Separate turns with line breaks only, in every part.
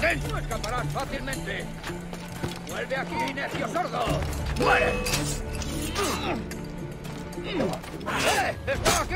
No escaparás fácilmente. ¡Vuelve aquí, necio sordo! ¡Muere! ¡Eh! ¡Está aquí!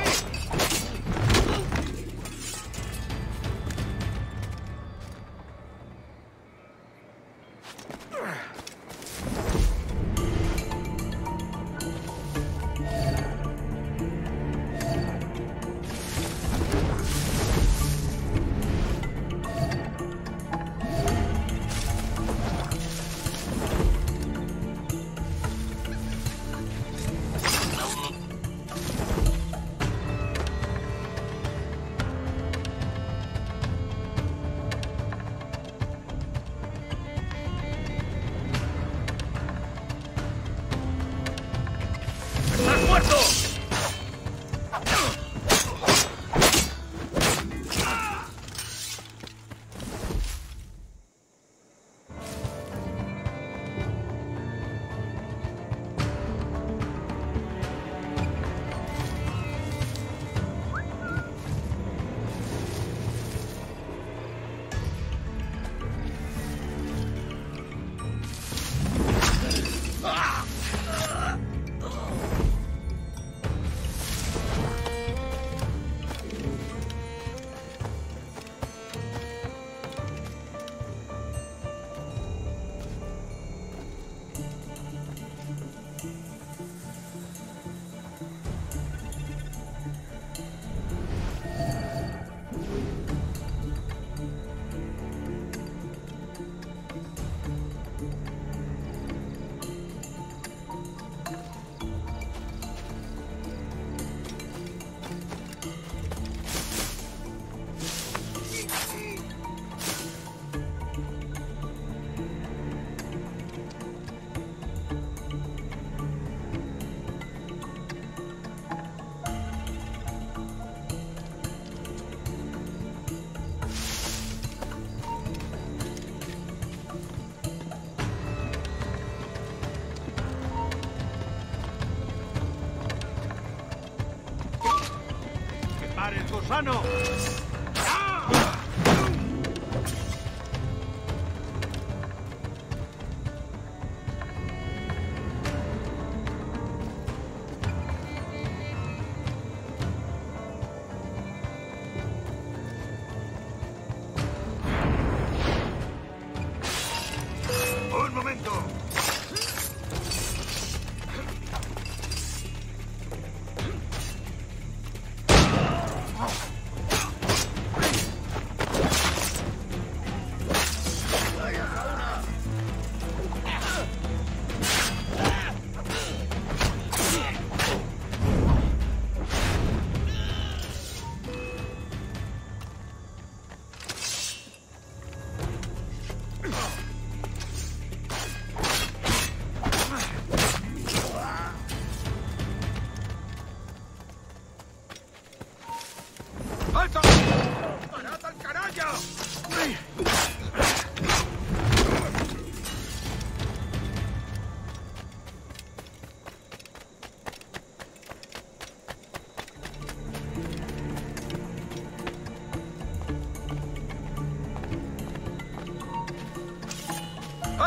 ¡Susano!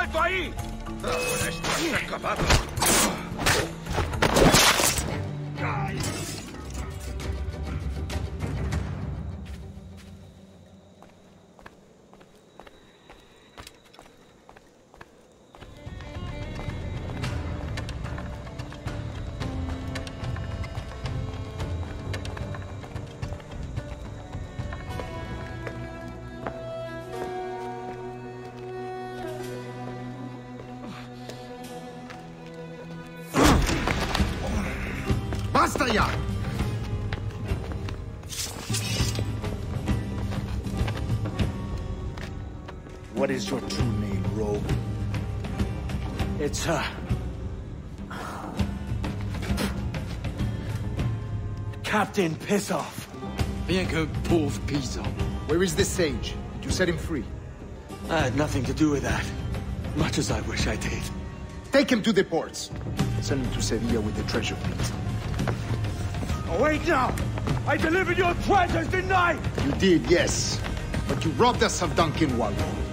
Alto aí!
Agora está acabado!
¡Basta ya!
What is your true name, rogue?
It's, uh... Captain Pissoff.
Bien que pauvre paysan. Where is the sage? Did you set him free?
I had nothing to do with that. Much as I wish I did.
Take him to the ports. Send him to Sevilla with the treasure, please.
Wait now! I delivered your treasures, didn't I?
You did, yes. But you robbed us of Duncan Walpole.